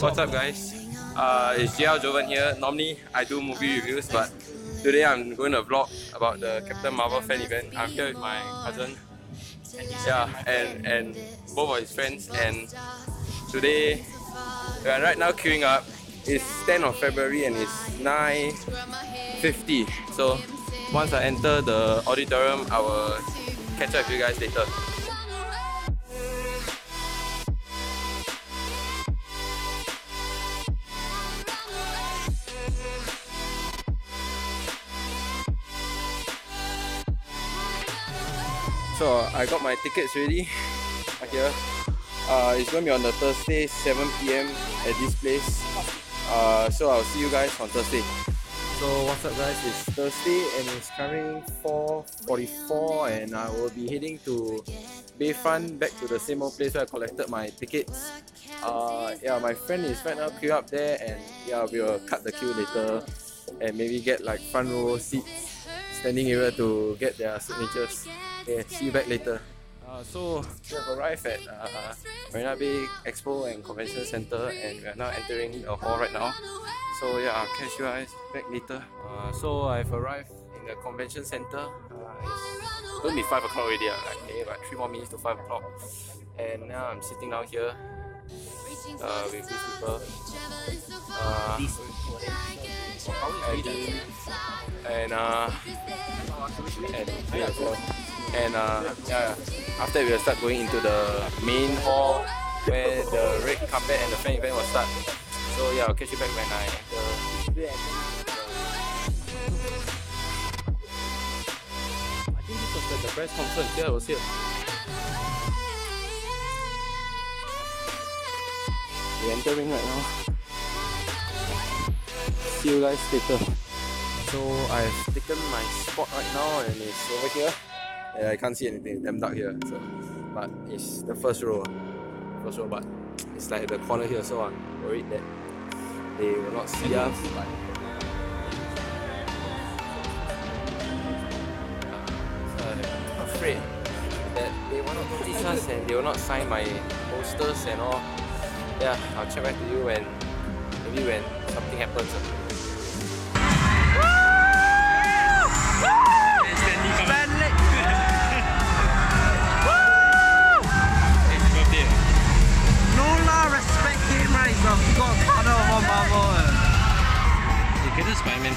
What's up, guys? Uh, it's JL Jovan here. Normally, I do movie reviews, but today I'm going to vlog about the Captain Marvel fan event. I'm here with my cousin. Yeah, and, and both of his friends. And today, we are right now queuing up. It's 10th of February and it's 9.50. So, once I enter the auditorium, I will catch up with you guys later. So I got my tickets ready right here. Uh, it's to be on the Thursday 7 p.m. at this place. Uh, so I'll see you guys on Thursday. So what's up guys, it's Thursday and it's coming 4.44 and I will be heading to Bayfront back to the same old place where I collected my tickets. Uh, yeah, my friend is right now queue up there and yeah, we will cut the queue later and maybe get like front row seats, standing area to get their signatures. Okay, see you back later. Uh, so we have arrived at uh, Marina Bay Expo and Convention Center and we are now entering the hall right now. So yeah, I'll catch you guys back later. Uh, so I've arrived in the convention center. Uh, it's to be 5 o'clock already, uh, like okay, about 3 more minutes to 5 o'clock. And now I'm sitting down here uh, with these people. Uh, and, and and yeah, well. And uh, yeah, after we'll start going into the main hall where the red carpet and the fan event will start. So yeah, I'll catch you back when I enter. I think this was at the press conference. Yeah, I was here. We're entering right now. See you guys later. So I've taken my spot right now and it's over here. And I can't see anything, damn dark here. So but it's the first row. First row but it's like the corner here so I'm worried that they will not see us. I'm afraid that they will not notice us and they will not sign my posters and all. Yeah, I'll check back to you when maybe when something happens. You get the Spider-Man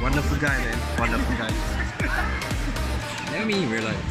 wonderful guy, man. Wonderful guy. Never meet in real life.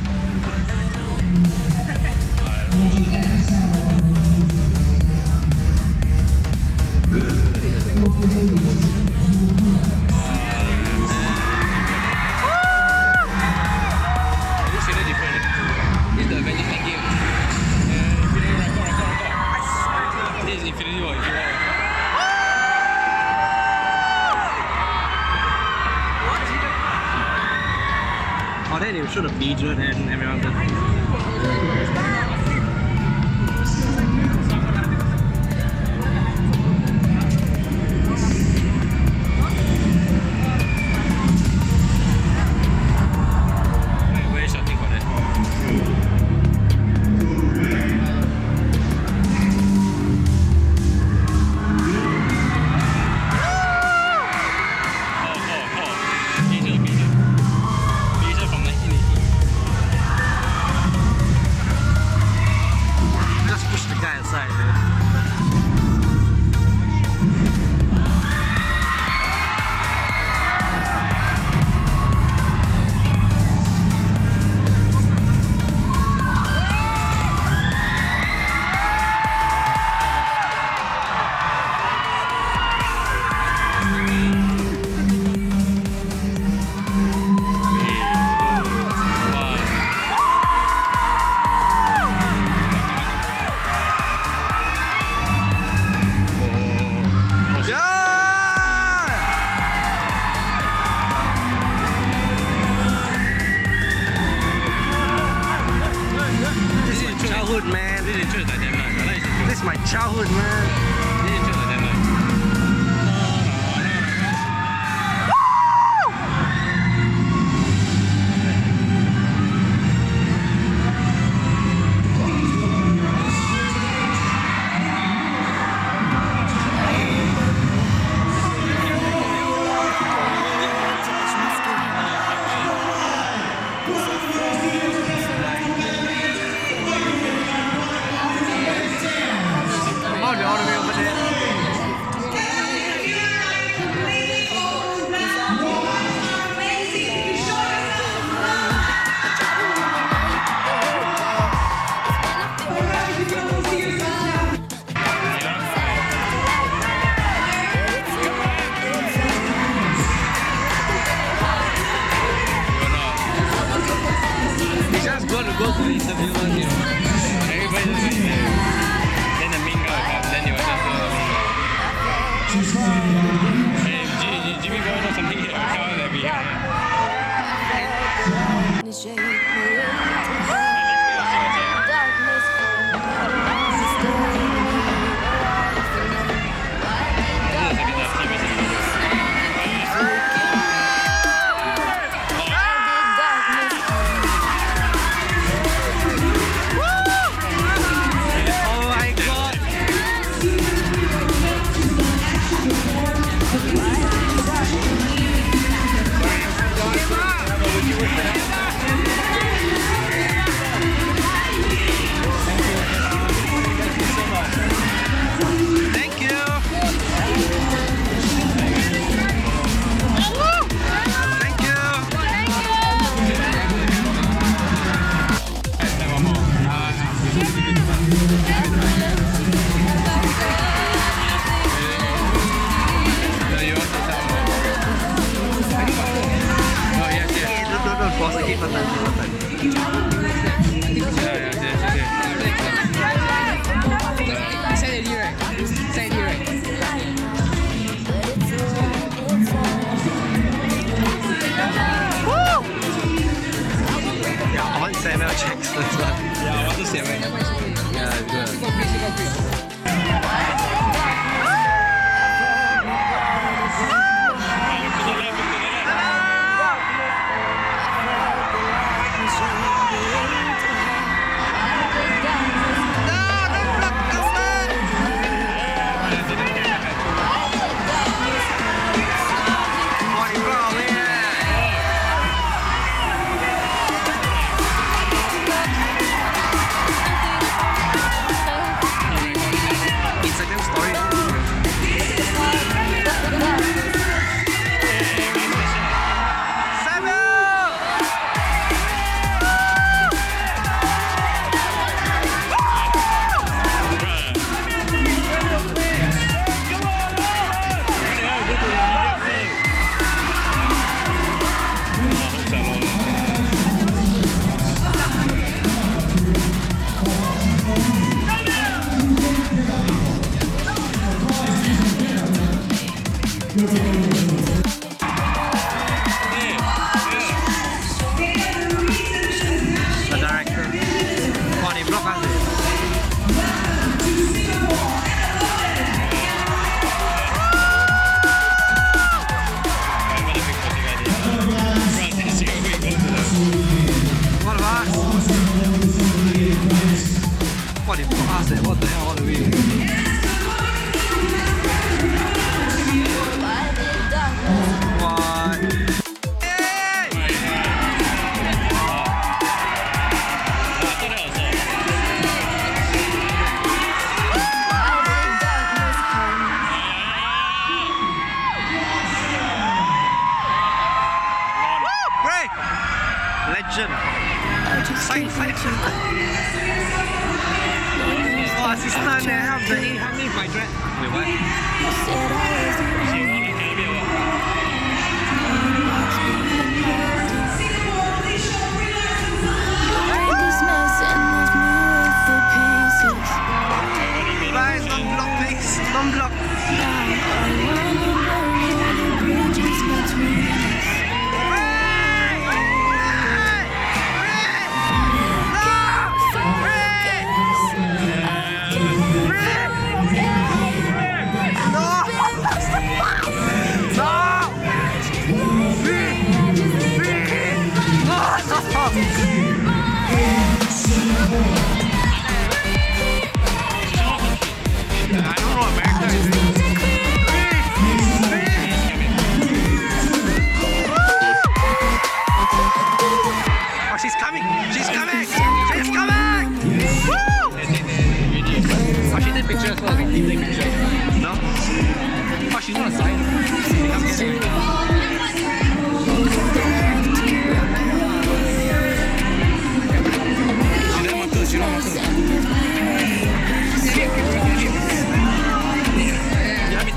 Oh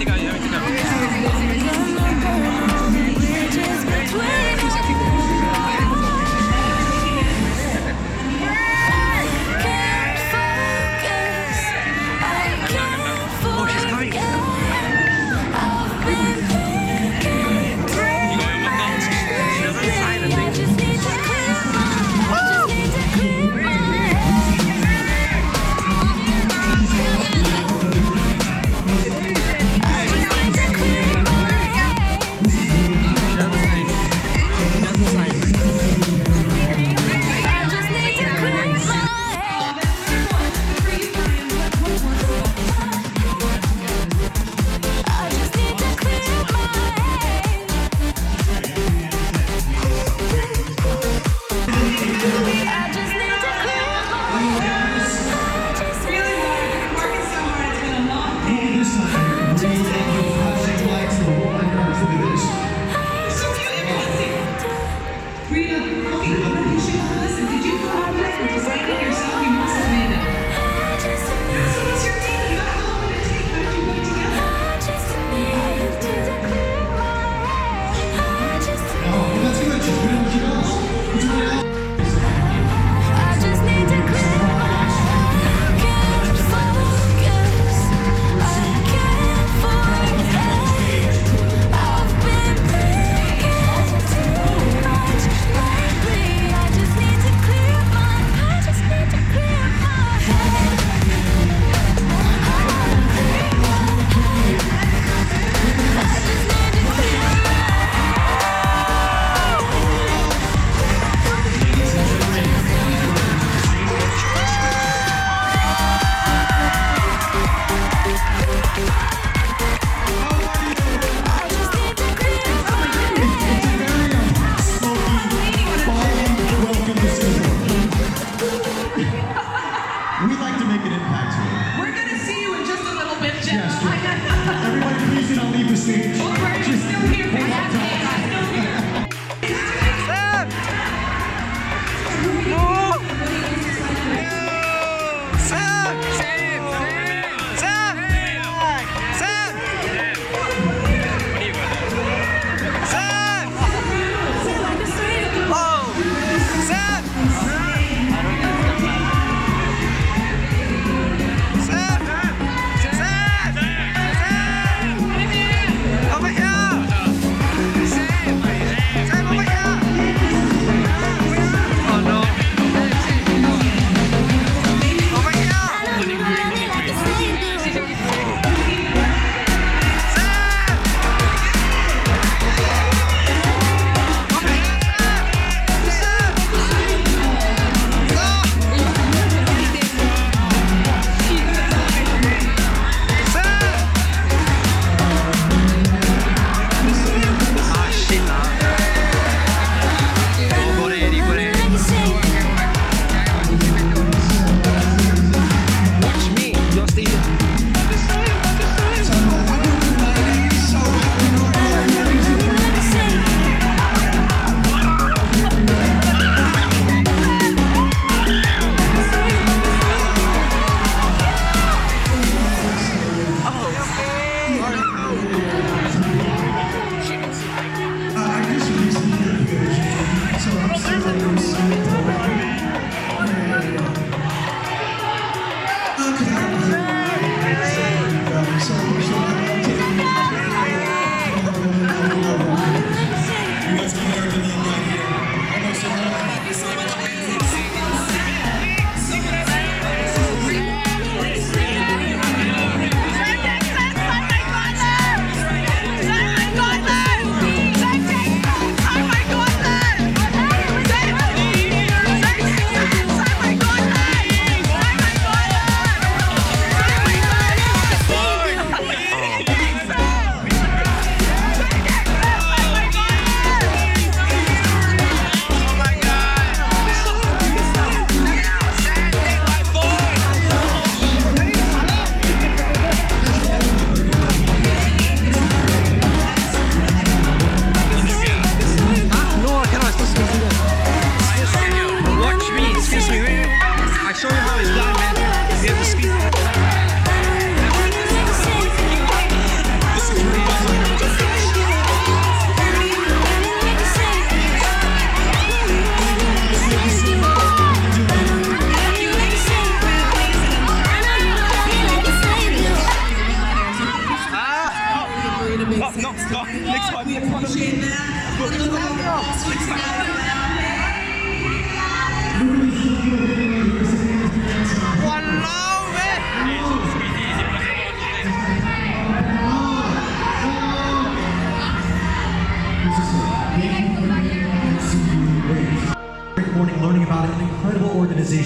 You have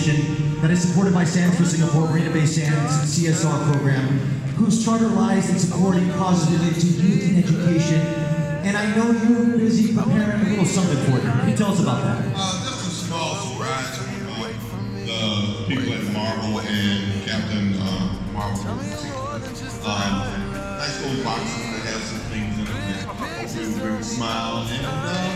organization that is supported by Sands for Singapore, Marina Bay Sands CSR program, whose charter lies in supporting causes related to youth and education. And I know you're busy preparing a little something for them. Can you tell us about that? Uh, just a small surprise for uh, the people at Marvel and Captain uh, Marvel. Uh, nice little boxes that have some things in them hopefully will bring a smile and uh,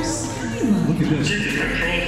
Look at this.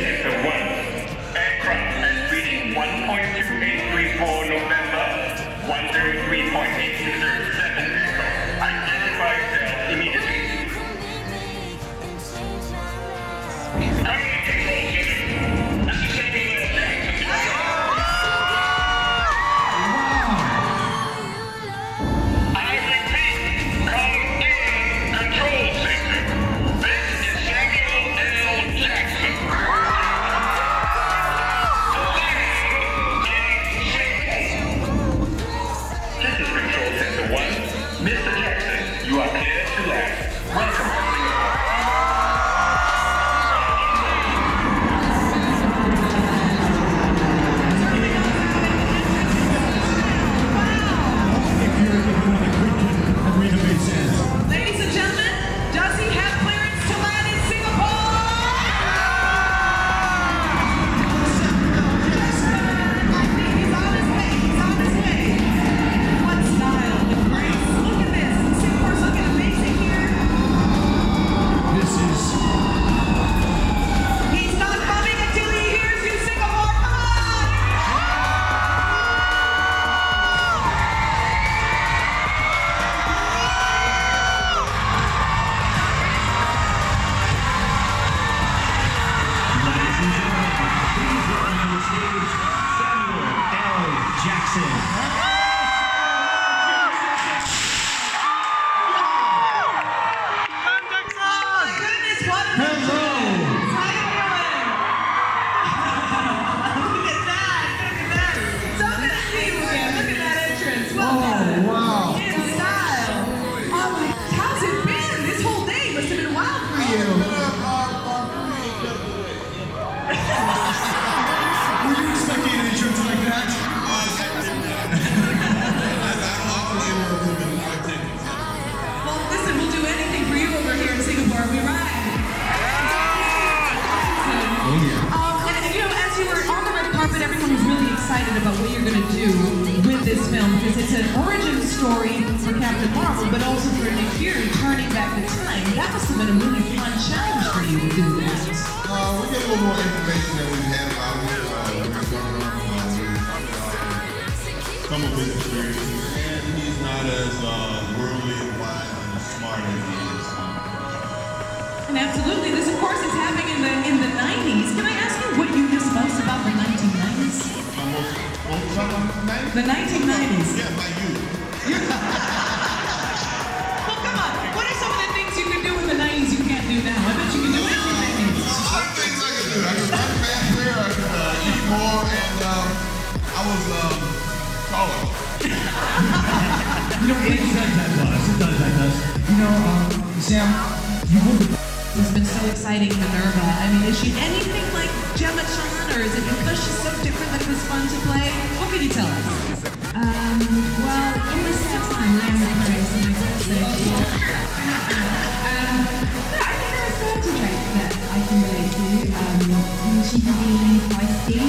Stage Samuel L. Jackson. Um, and, you know, as you were on the red carpet, everyone was really excited about what you're going to do with this film because it's an origin story for Captain Marvel, but also for Nick Fury turning back the time. That must have been a really fun challenge for you to do that. Uh, we get a little more information that we have about it. Uh, uh, some of his experiences, and he's not as uh, worldly wise and smart as. And absolutely, this of course is happening in the in the 90s. Can I ask you what you miss most about the 1990s? Uh, The 1990s. Yeah, my youth. Well, come on. What are some of the things you could do in the 90s you can't do now? I bet you can do anything. A lot of things I could do. I could run faster, I could uh, eat more, and um, I was um, taller. You know, it does that to us. It does that to us. You know, um, Sam, you hold the It's been so exciting, Minn-Erva. I mean, is she anything like Gemma Chan, or is it because she's so different that it was fun to play? What can you tell us? Um, well, in this time, I am the Paris and I guess that um, I think there are certain traits that I can relate to. Um, she can be feisty,